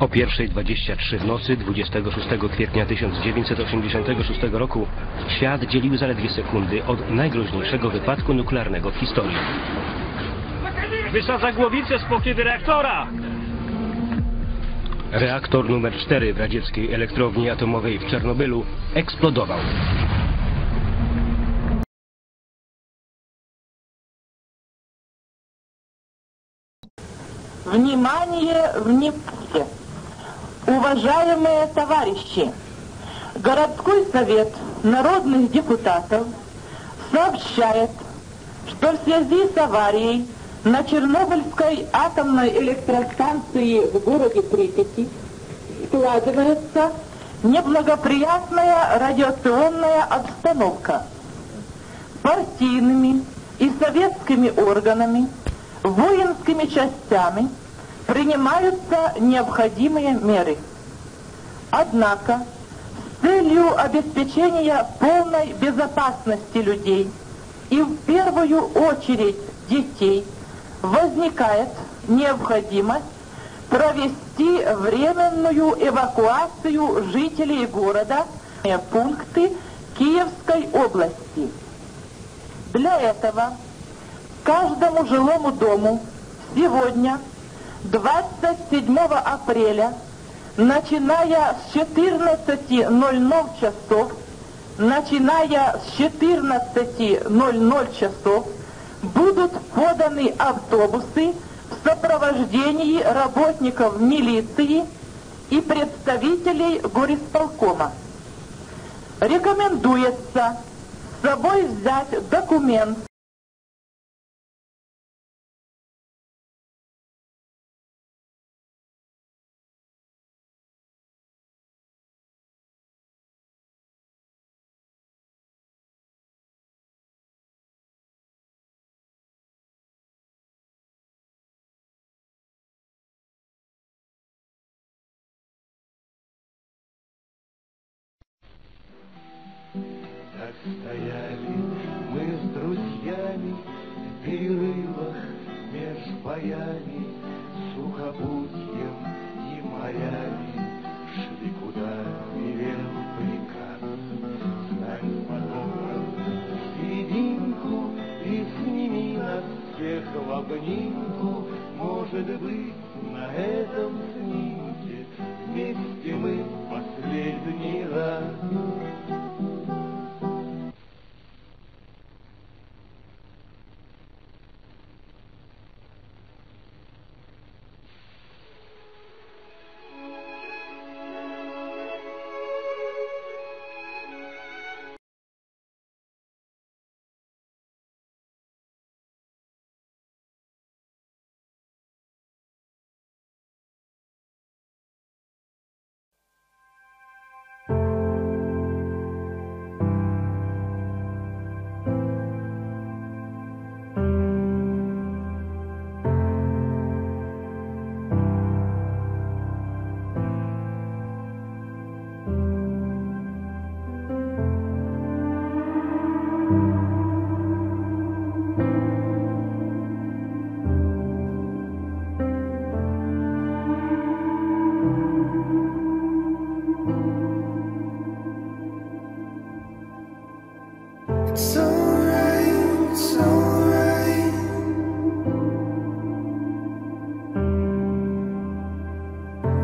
O 1.23 w nocy 26 kwietnia 1986 roku świat dzielił zaledwie sekundy od najgroźniejszego wypadku nuklearnego w historii. Wysadza głowicę z pokrywy reaktora! Reaktor numer 4 w radzieckiej elektrowni atomowej w Czernobylu eksplodował. Внимание, внимание! Уважаемые товарищи! Городской совет народных депутатов сообщает, что в связи с аварией на Чернобыльской атомной электростанции в городе Припяти складывается неблагоприятная радиационная обстановка. Партийными и советскими органами воинскими частями принимаются необходимые меры. Однако, с целью обеспечения полной безопасности людей и в первую очередь детей возникает необходимость провести временную эвакуацию жителей города пункты Киевской области. Для этого каждому жилому дому сегодня, 27 апреля, начиная с 14.00 часов, начиная с 14.00 часов, будут поданы автобусы в сопровождении работников милиции и представителей горисполкома. Рекомендуется с собой взять документ Так стояли мы с друзьями В перерывах меж боями Сухопутьем и морями. Шли куда велел приказ Стань мотором в серединку И сними нас всех в обнимку. Может быть, на этом снимке Вместе последний